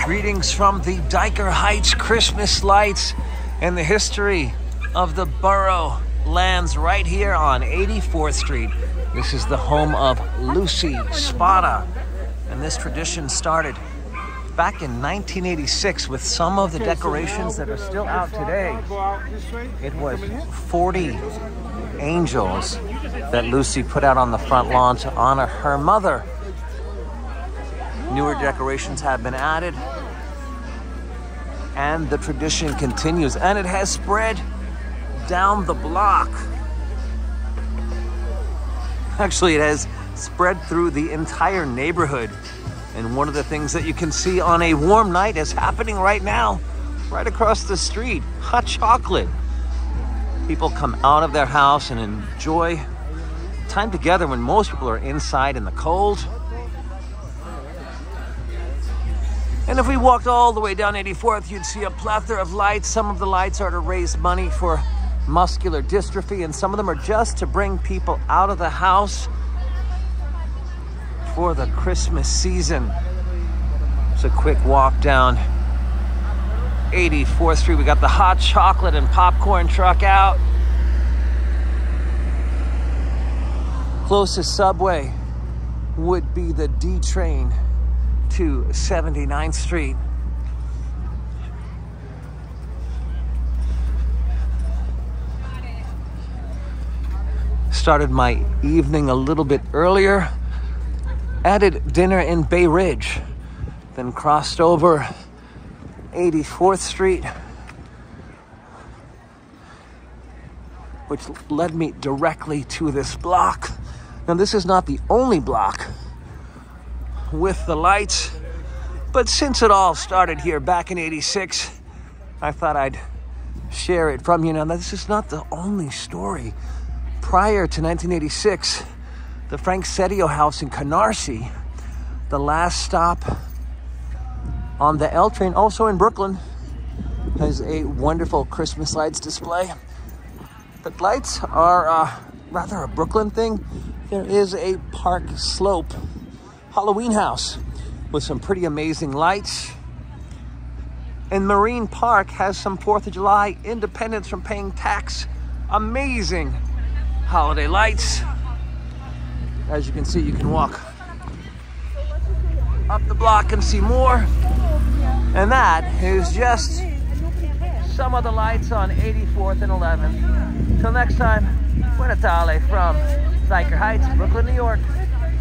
Greetings from the Dyker Heights Christmas lights and the history of the borough lands right here on 84th Street. This is the home of Lucy Spata, and this tradition started back in 1986 with some of the decorations that are still out today. It was 40 angels that Lucy put out on the front lawn to honor her mother. Newer decorations have been added, and the tradition continues, and it has spread down the block. Actually, it has spread through the entire neighborhood. And one of the things that you can see on a warm night is happening right now, right across the street hot chocolate. People come out of their house and enjoy time together when most people are inside in the cold. And if we walked all the way down 84th, you'd see a plethora of lights. Some of the lights are to raise money for muscular dystrophy, and some of them are just to bring people out of the house for the Christmas season. It's a quick walk down 84th Street. We got the hot chocolate and popcorn truck out. Closest subway would be the D train to 79th Street. Started my evening a little bit earlier. Added dinner in Bay Ridge. Then crossed over 84th Street, which led me directly to this block. Now, this is not the only block with the lights, but since it all started here back in 86, I thought I'd share it from you. Now, this is not the only story. Prior to 1986, the Frank Sedio House in Canarsie, the last stop on the L train, also in Brooklyn, has a wonderful Christmas lights display. The lights are uh, rather a Brooklyn thing. There is a Park Slope Halloween house with some pretty amazing lights. And Marine Park has some 4th of July independence from paying tax. Amazing holiday lights. As you can see, you can walk up the block and see more. And that is just some of the lights on 84th and 11th. Till next time, Buena from Dyker Heights, Brooklyn, New York.